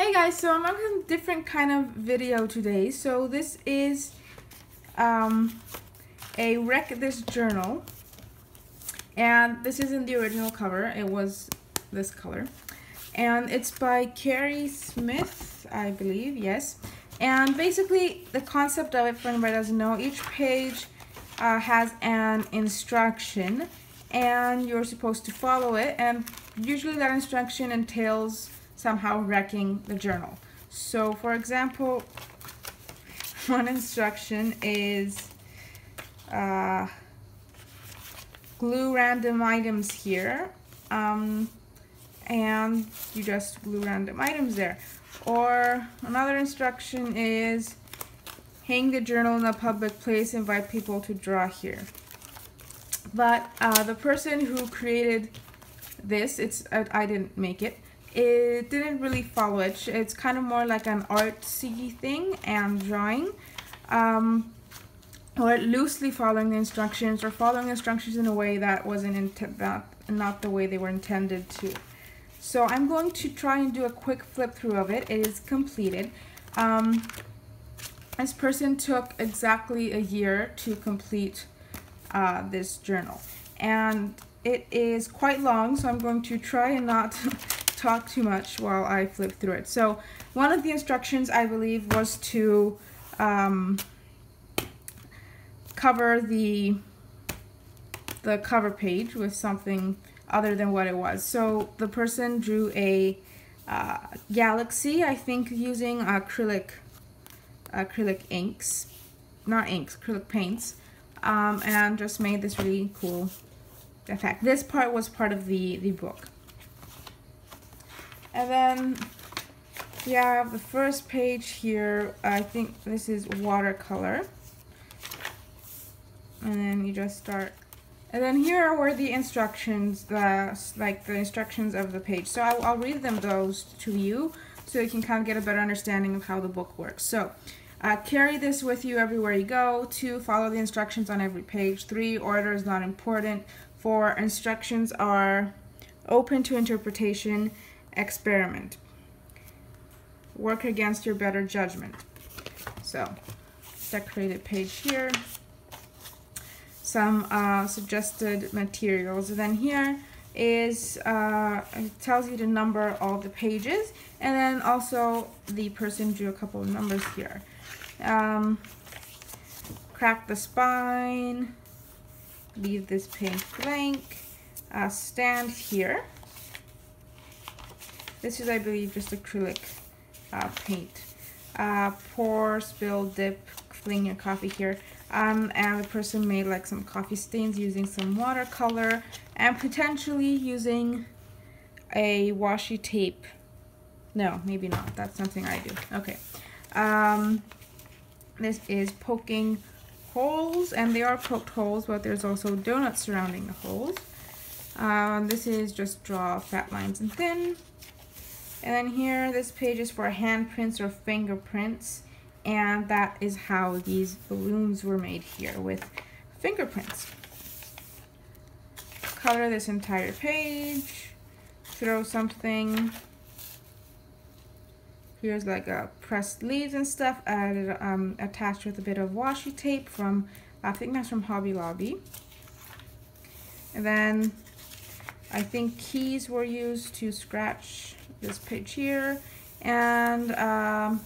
Hey guys, so I'm making a different kind of video today. So this is um, a Wreck This Journal. And this isn't the original cover, it was this color. And it's by Keri Smith, I believe, yes. And basically, the concept of it, for anybody doesn't know, each page uh, has an instruction and you're supposed to follow it. And usually that instruction entails somehow wrecking the journal. So for example, one instruction is uh, glue random items here um, and you just glue random items there. Or another instruction is hang the journal in a public place, invite people to draw here. But uh, the person who created this, it's I didn't make it, it didn't really follow it. It's kind of more like an artsy thing and drawing. Um, or loosely following the instructions or following instructions in a way that wasn't that not the way they were intended to. So I'm going to try and do a quick flip through of it. It is completed. Um, this person took exactly a year to complete uh, this journal and it is quite long so I'm going to try and not talk too much while I flip through it. So one of the instructions I believe was to um, cover the the cover page with something other than what it was. So the person drew a uh, galaxy, I think using acrylic acrylic inks, not inks, acrylic paints, um, and just made this really cool effect. This part was part of the, the book. And then have the first page here. I think this is watercolor. And then you just start. And then here were the instructions, the, like the instructions of the page. So I'll, I'll read them those to you so you can kind of get a better understanding of how the book works. So uh, carry this with you everywhere you go. Two, follow the instructions on every page. Three, order is not important. Four, instructions are open to interpretation experiment. Work against your better judgment. So, decorated page here. Some uh, suggested materials. And then here is, uh, it tells you to number all the pages. And then also the person drew a couple of numbers here. Um, crack the spine. Leave this page blank. Uh, stand here. This is, I believe, just acrylic uh, paint. Uh, pour, spill, dip, fling your coffee here. Um, and the person made like some coffee stains using some watercolor and potentially using a washi tape. No, maybe not. That's something I do. Okay. Um, this is poking holes, and they are poked holes, but there's also donuts surrounding the holes. Um, this is just draw fat lines and thin. And then here, this page is for handprints or fingerprints. And that is how these balloons were made here with fingerprints. Color this entire page. Throw something. Here's like a pressed leaves and stuff added, um, attached with a bit of washi tape from, I think that's from Hobby Lobby. And then I think keys were used to scratch this page here. And um,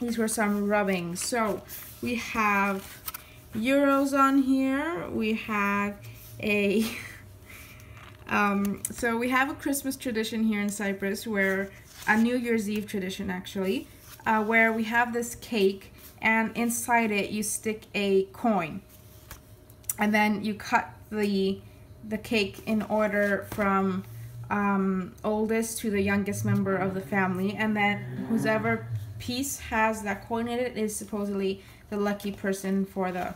these were some rubbing. So we have euros on here. We have a, um, so we have a Christmas tradition here in Cyprus where, a New Year's Eve tradition actually, uh, where we have this cake and inside it you stick a coin. And then you cut the, the cake in order from um, oldest to the youngest member of the family, and then whoever piece has that coin in it is supposedly the lucky person for the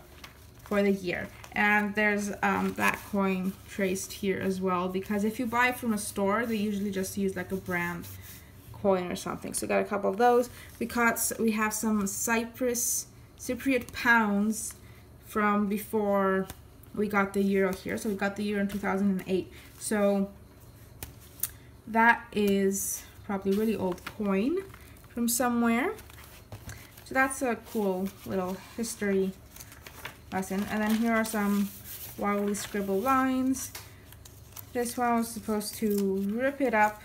for the year. And there's um, that coin traced here as well because if you buy from a store, they usually just use like a brand coin or something. So we got a couple of those. We got we have some Cyprus Cypriot pounds from before we got the euro here. So we got the euro in 2008. So that is probably really old coin from somewhere. So that's a cool little history lesson. And then here are some wildly scribbled lines. This one was supposed to rip it up.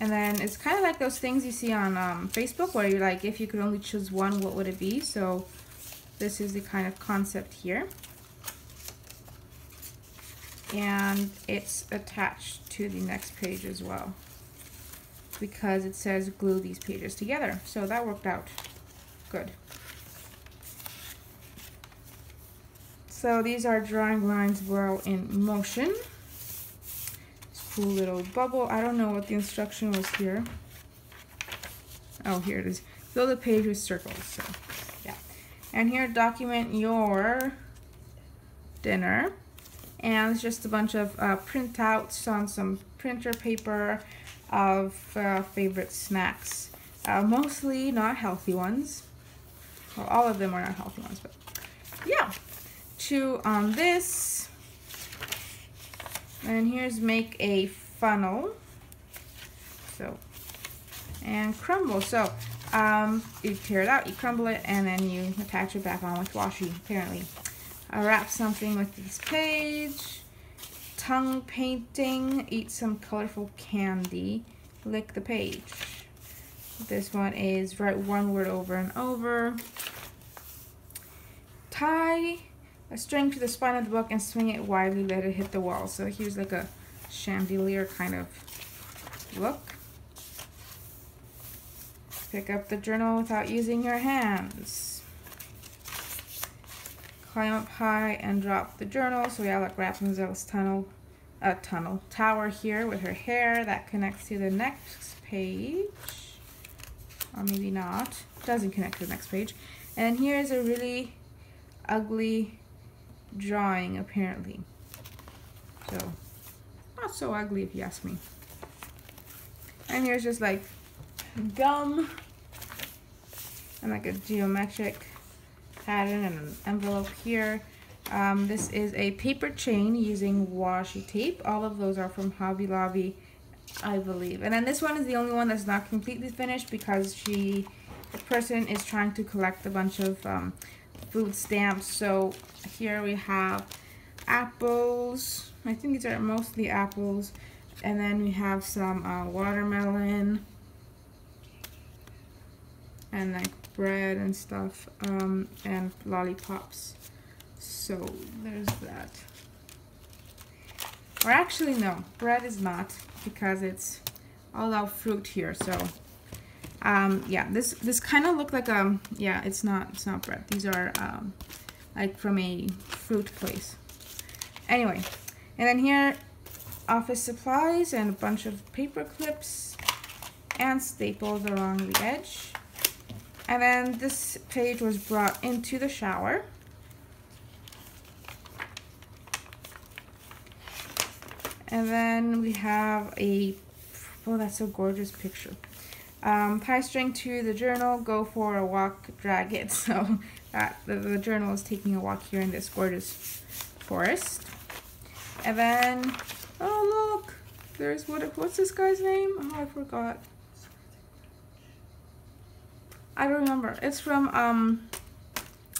And then it's kind of like those things you see on um, Facebook where you're like, if you could only choose one, what would it be? So this is the kind of concept here. And it's attached to the next page as well because it says glue these pages together. So that worked out good. So these are drawing lines while in motion. This cool little bubble. I don't know what the instruction was here. Oh, here it is. Fill the page with circles. So, yeah. And here, document your dinner. And it's just a bunch of uh, printouts on some printer paper of uh, favorite snacks. Uh, mostly not healthy ones. Well, all of them are not healthy ones, but yeah. Chew on this. And here's make a funnel. So, and crumble. So, um, you tear it out, you crumble it, and then you attach it back on with washi, apparently. I wrap something with this page tongue painting, eat some colorful candy, lick the page. This one is write one word over and over. Tie a string to the spine of the book and swing it widely, let it hit the wall. So here's like a chandelier kind of look. Pick up the journal without using your hands. Climb up high and drop the journal. So we have like Rapunzel's tunnel, a tunnel tower here with her hair that connects to the next page. Or maybe not. Doesn't connect to the next page. And here's a really ugly drawing apparently. So, not so ugly if you ask me. And here's just like gum and like a geometric pattern and an envelope here. Um, this is a paper chain using washi tape. All of those are from Hobby Lobby, I believe. And then this one is the only one that's not completely finished because she, the person is trying to collect a bunch of um, food stamps. So here we have apples. I think these are mostly apples. And then we have some uh, watermelon and like bread and stuff um, and lollipops. So there's that. Or actually no, bread is not because it's all out fruit here. So um, yeah, this this kind of looked like a um, yeah, it's not it's not bread. These are um, like from a fruit place. Anyway, and then here office supplies and a bunch of paper clips and staples along the edge. And then this page was brought into the shower. And then we have a, oh, that's a gorgeous picture. Um, tie string to the journal, go for a walk, drag it. So that the, the journal is taking a walk here in this gorgeous forest. And then, oh look, there's what? What's this guy's name? Oh, I forgot. I don't remember. It's from um,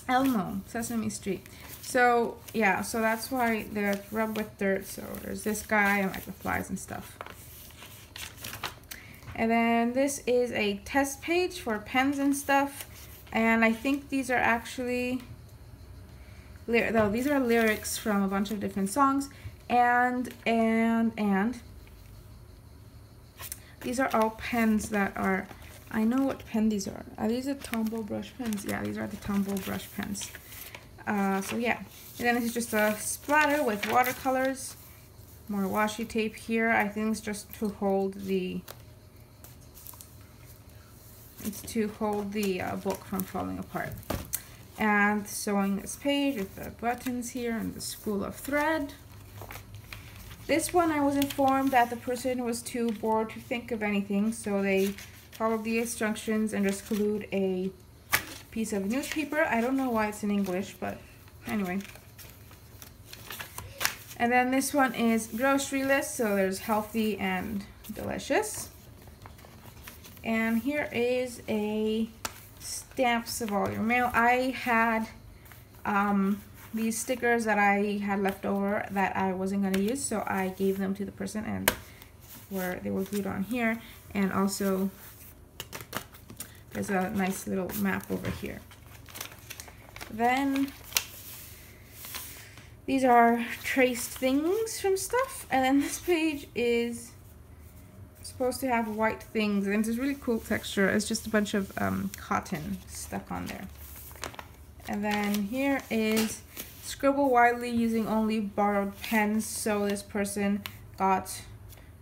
Elmo, Sesame Street. So yeah, so that's why they're rubbed with dirt. So there's this guy and like the flies and stuff. And then this is a test page for pens and stuff. And I think these are actually, no, these are lyrics from a bunch of different songs. And, and, and, these are all pens that are I know what pen these are. Are these the Tombow brush pens? Yeah, these are the Tombow brush pens. Uh, so yeah, and then this is just a splatter with watercolors. More washi tape here. I think it's just to hold the it's to hold the uh, book from falling apart. And sewing this page with the buttons here and the spool of thread. This one I was informed that the person was too bored to think of anything, so they follow the instructions and just glued a piece of newspaper. I don't know why it's in English, but anyway. And then this one is grocery list, so there's healthy and delicious. And here is a stamps of all your mail. I had um, these stickers that I had left over that I wasn't going to use, so I gave them to the person and where they were glued on here. And also, there's a nice little map over here. Then, these are traced things from stuff. And then this page is supposed to have white things and it's really cool texture. It's just a bunch of um, cotton stuck on there. And then here is scribble widely using only borrowed pens. So this person got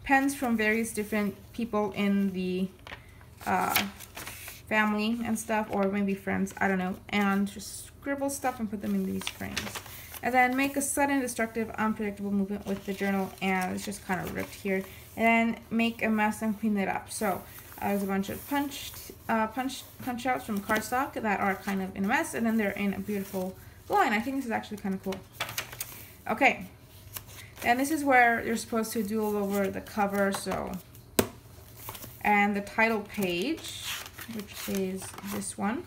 pens from various different people in the uh, family and stuff or maybe friends, I don't know. And just scribble stuff and put them in these frames. And then make a sudden, destructive, unpredictable movement with the journal and it's just kind of ripped here and then make a mess and clean it up. So uh, there's a bunch of punched, uh, punch, punch outs from cardstock that are kind of in a mess and then they're in a beautiful line. I think this is actually kind of cool. Okay, and this is where you're supposed to do all over the cover, so, and the title page, which is this one,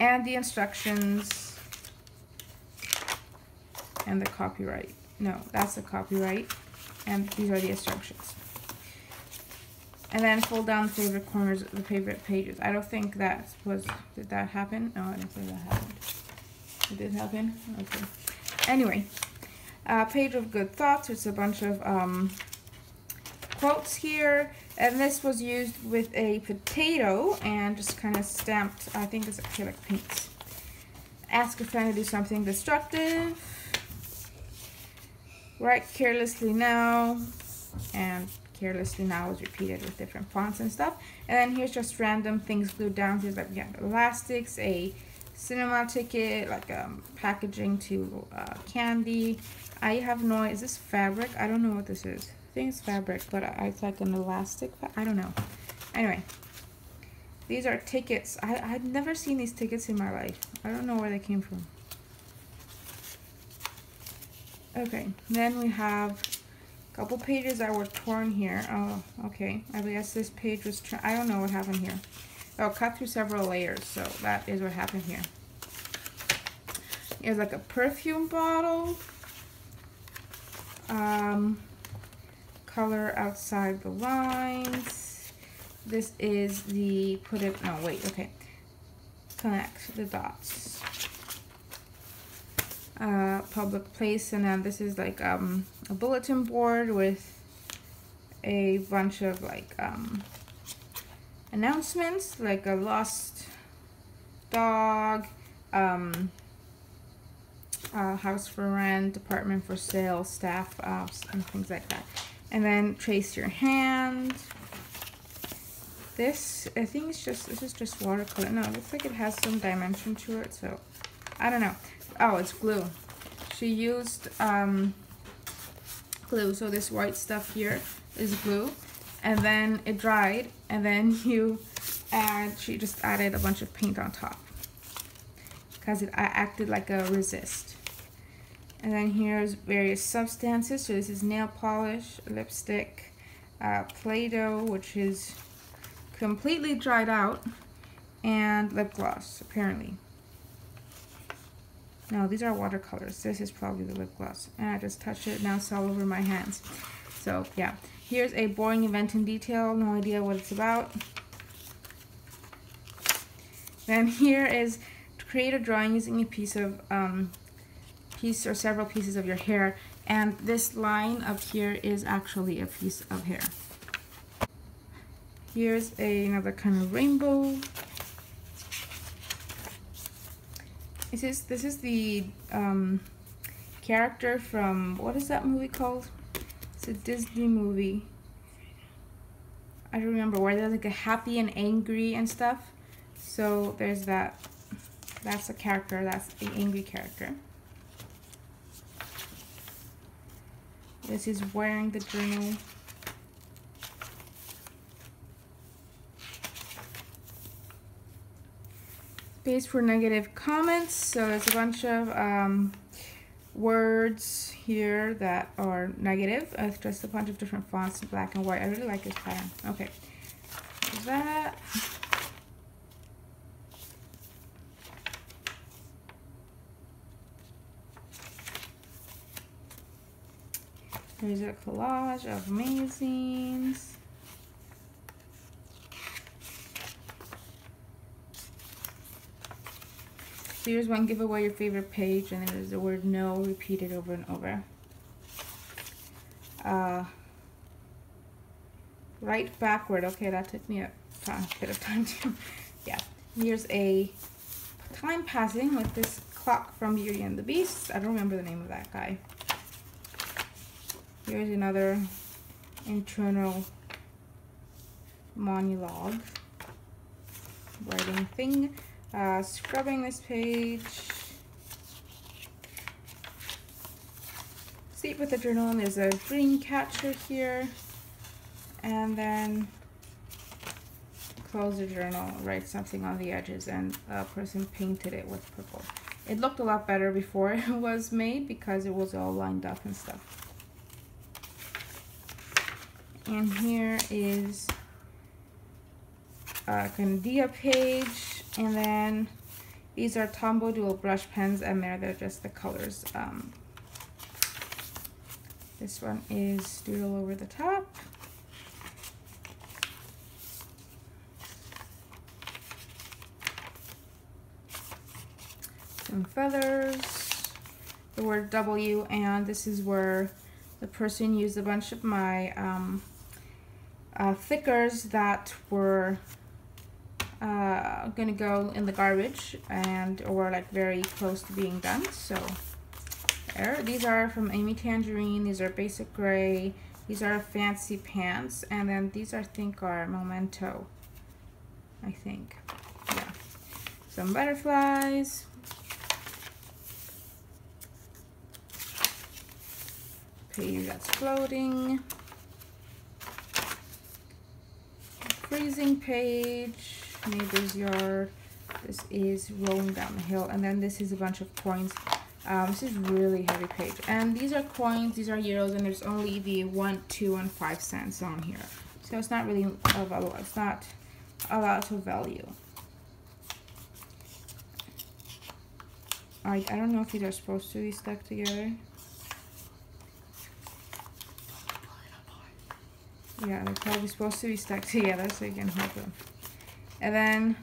and the instructions, and the copyright. No, that's the copyright and these are the instructions. And then fold down the favorite corners of the favorite pages. I don't think that was, did that happen? No, I don't think that happened. It did happen? Okay. Anyway, uh, page of good thoughts. It's a bunch of um, quotes here. And this was used with a potato and just kind of stamped, I think it's acrylic paints. Ask a friend to do something destructive write carelessly now and carelessly now is repeated with different fonts and stuff and then here's just random things glued down here like we have elastics a cinema ticket like um, packaging to uh, candy I have no is this fabric I don't know what this is It's fabric but it's like an elastic I don't know anyway these are tickets I, I've never seen these tickets in my life I don't know where they came from Okay, then we have a couple pages that were torn here. Oh, okay. I guess this page was, I don't know what happened here. Oh, cut through several layers, so that is what happened here. Here's like a perfume bottle. Um, color outside the lines. This is the, put it, no, wait, okay. Connect the dots uh, public place and then this is like um, a bulletin board with a bunch of like um, announcements like a lost dog um, house for rent apartment for sale staff uh, and things like that and then trace your hand this I think it's just this is just watercolor no it looks like it has some dimension to it so I don't know oh, it's glue. She used um, glue. So this white stuff here is glue. And then it dried. And then you add, she just added a bunch of paint on top. Because it acted like a resist. And then here's various substances. So this is nail polish, lipstick, uh, Play-Doh, which is completely dried out, and lip gloss, apparently. No, these are watercolors. This is probably the lip gloss. And I just touched it. Now it's all over my hands. So, yeah. Here's a boring event in detail. No idea what it's about. Then here is to create a drawing using a piece of um, piece or several pieces of your hair. And this line up here is actually a piece of hair. Here's a, another kind of rainbow This is this is the um, character from what is that movie called? It's a Disney movie. I don't remember where they're like a happy and angry and stuff. So there's that. That's a character. That's the angry character. This is wearing the journal. space for negative comments. So there's a bunch of um, words here that are negative. It's just a bunch of different fonts, black and white. I really like this pattern. Okay. Here's a collage of magazines. Here's one, give away your favorite page, and there's the word no repeated over and over. Uh, right backward, okay, that took me a, a bit of time to, yeah. Here's a time passing with this clock from Beauty and the Beast. I don't remember the name of that guy. Here's another internal monologue writing thing. Uh, scrubbing this page. Sleep with the journal and there's a dream catcher here. And then close the journal, write something on the edges and a person painted it with purple. It looked a lot better before it was made because it was all lined up and stuff. And here is a Candia page and then these are Tombow Dual Brush Pens and there they're just the colors. Um, this one is Doodle over the top. Some feathers, the word W, and this is where the person used a bunch of my um, uh, thickers that were uh, gonna go in the garbage and were like very close to being done. So there. These are from Amy Tangerine. These are basic gray. These are fancy pants. And then these I think are Memento I think. Yeah. Some butterflies. Page that's floating freezing page neighbor's yard. This is rolling down the hill. And then this is a bunch of coins. Um, this is really heavy page. And these are coins, these are euros, and there's only the one, two, and five cents on here. So it's not really a value. It's not a lot of value. I, I don't know if these are supposed to be stuck together. Yeah, they're probably supposed to be stuck together so you can hold them. And then,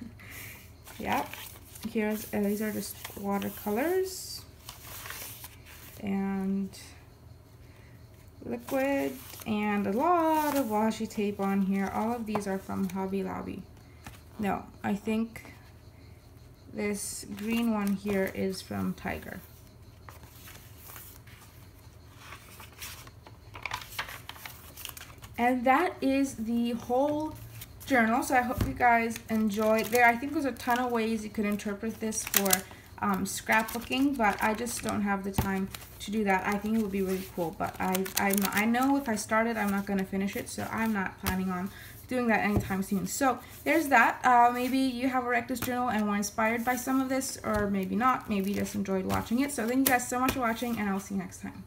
yeah, here's, uh, these are just watercolors and liquid and a lot of washi tape on here. All of these are from Hobby Lobby. No, I think this green one here is from Tiger. And that is the whole journal. So I hope you guys enjoyed. There, I think there's a ton of ways you could interpret this for um, scrapbooking, but I just don't have the time to do that. I think it would be really cool, but I, I, I know if I started, I'm not going to finish it, so I'm not planning on doing that anytime soon. So there's that. Uh, maybe you have a Wreck This Journal and were inspired by some of this, or maybe not. Maybe you just enjoyed watching it. So thank you guys so much for watching, and I'll see you next time.